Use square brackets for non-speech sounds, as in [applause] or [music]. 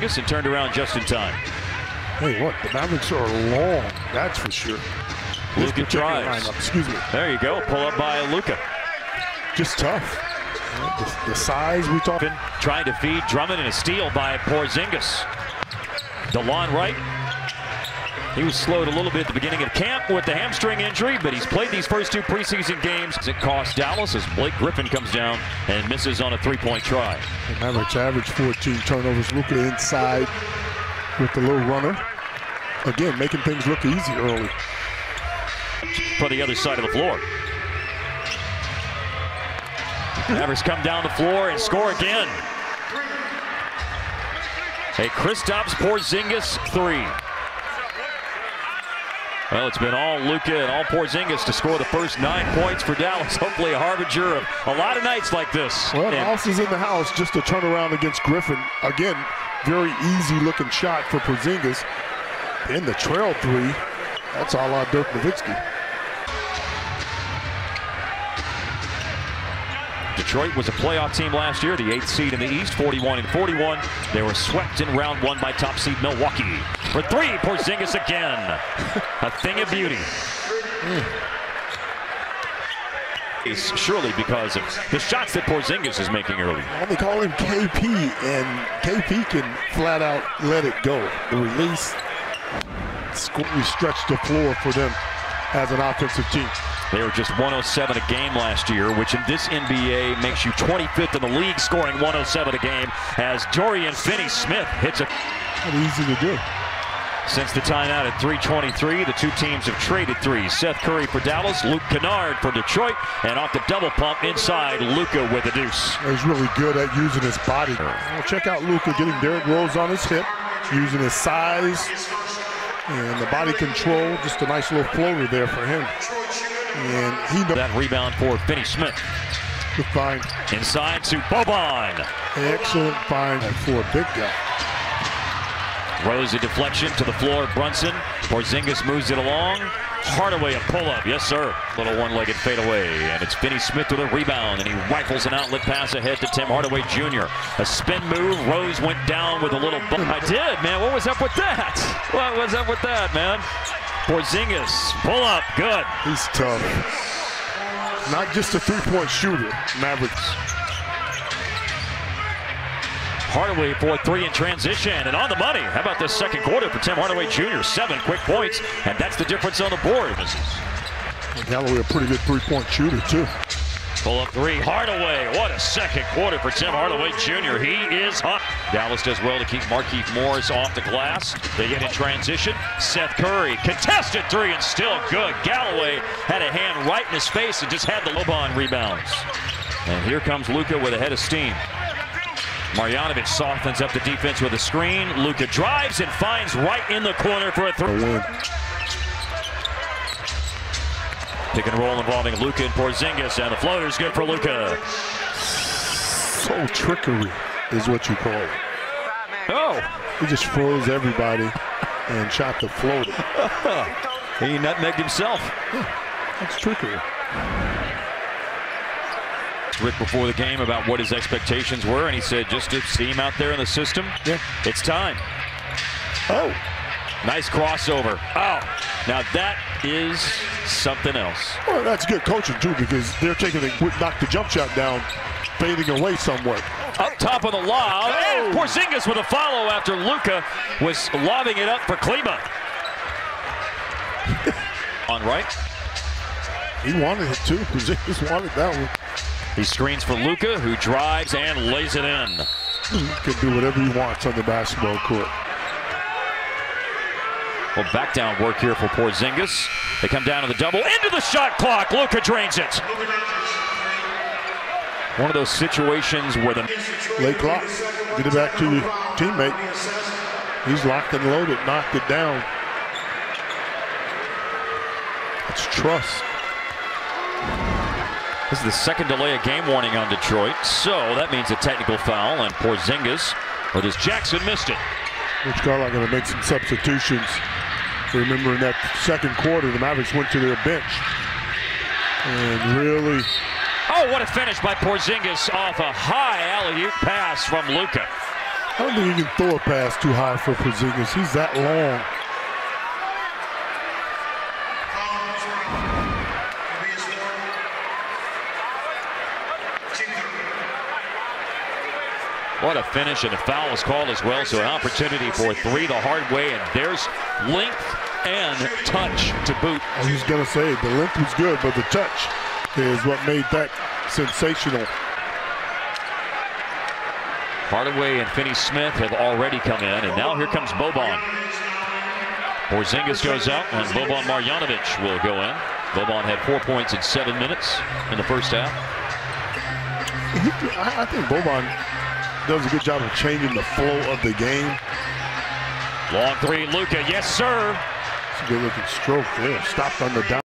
and turned around just in time. Hey, what? The Mavericks are long, that's for sure. Luka tries. Lineup, excuse me. There you go. Pull up by Luka. Just tough. The, the size we talk. Trying to feed Drummond and a steal by Porzingis. Delon Wright. He was slowed a little bit at the beginning of camp with the hamstring injury, but he's played these first two preseason games. It cost Dallas as Blake Griffin comes down and misses on a three-point try. Mavericks average 14 turnovers. Luka inside with the little runner. Again, making things look easy early. For the other side of the floor. Mavericks come down the floor and score again. A Kristaps Porzingis three. Well, it's been all Luka and all Porzingis to score the first nine points for Dallas. [laughs] Hopefully a harbinger of a lot of nights like this. Well, House is in the house just to turn around against Griffin. Again, very easy looking shot for Porzingis. In the trail three, that's all on Dirk Nowitzki. Detroit was a playoff team last year, the eighth seed in the East, 41 and 41. They were swept in round one by top seed Milwaukee. For three, Porzingis again. a thing of beauty. It's surely because of the shots that Porzingis is making early. Well, they call him KP, and KP can flat out let it go. The release, we stretch the floor for them as an offensive team. They were just 107 a game last year, which in this NBA makes you 25th in the league, scoring 107 a game as Dorian Finney-Smith hits a... Not easy to do. Since the timeout at 323, the two teams have traded three. Seth Curry for Dallas, Luke Kennard for Detroit, and off the double pump inside, Luka with a deuce. He's really good at using his body. Well, check out Luka getting Derrick Rose on his hip, using his size and the body control. Just a nice little floater there for him. And he that rebound for Finney Smith. Good find. Inside to Boban. Excellent find for a big guy. Rose a deflection to the floor. Brunson. Porzingis moves it along. Hardaway a pull-up. Yes, sir. Little one-legged fadeaway. And it's Finney Smith with a rebound. And he rifles an outlet pass ahead to Tim Hardaway Jr. A spin move. Rose went down with a little. I did, man. What was up with that? What was up with that, man? Porzingis, pull up, good. He's tough. Not just a three-point shooter, Mavericks. Hardaway for three in transition and on the money. How about this second quarter for Tim Hardaway Jr.? Seven quick points, and that's the difference on the board. Galloway a pretty good three-point shooter, too. Pull up three. Hardaway. What a second quarter for Tim Hardaway Jr. He is hot. Dallas does well to keep Markieff Morris off the glass. They get in transition. Seth Curry. Contested three and still good. Galloway had a hand right in his face and just had the Lobon rebounds. And here comes Luka with a head of steam. Marjanovic softens up the defense with a screen. Luka drives and finds right in the corner for a three. Pick and roll involving Luka and Porzingis, and the floater's good for Luka. So trickery is what you call it. Oh. He just froze everybody and shot the floater. [laughs] he nutmegged himself. Yeah, that's trickery. Rick before the game about what his expectations were, and he said just to see him out there in the system, yeah. it's time. Oh. Nice crossover. Oh, now that is something else. Well, that's good coaching, too, because they're taking the knock the jump shot down, fading away somewhat. Up top of the lob, oh. and Porzingis with a follow after Luka was lobbing it up for Klima. [laughs] On right. He wanted it, too. [laughs] Porzingis wanted that one. He screens for Luka, who drives and lays it in. He can do whatever he wants on the basketball court. Well, back down work here for Porzingis. They come down to the double, into the shot clock. Luka drains it. One of those situations where the late clock. Get it back to your teammate. He's locked and loaded, knocked it down. It's trust. This is the second delay of game warning on Detroit, so that means a technical foul, and Porzingis, or does Jackson missed it. Rick Carlisle going to make some substitutions. Remember in that second quarter, the Mavericks went to their bench and really. Oh, what a finish by Porzingis off a high alley-oop pass from Luka. I don't think you can throw a pass too high for Porzingis. He's that long. What a finish, and a foul was called as well, so an opportunity for three the hard way, and there's length and touch to boot. I was going to say, the length was good, but the touch is what made that sensational. Hardaway and Finney Smith have already come in, and now here comes Boban. Porzingis goes out, and Boban Marjanovic will go in. Boban had four points in seven minutes in the first half. I think Boban does a good job of changing the flow of the game. Long three, Luka. Yes, sir. It's a good looking stroke there. Stopped on the down.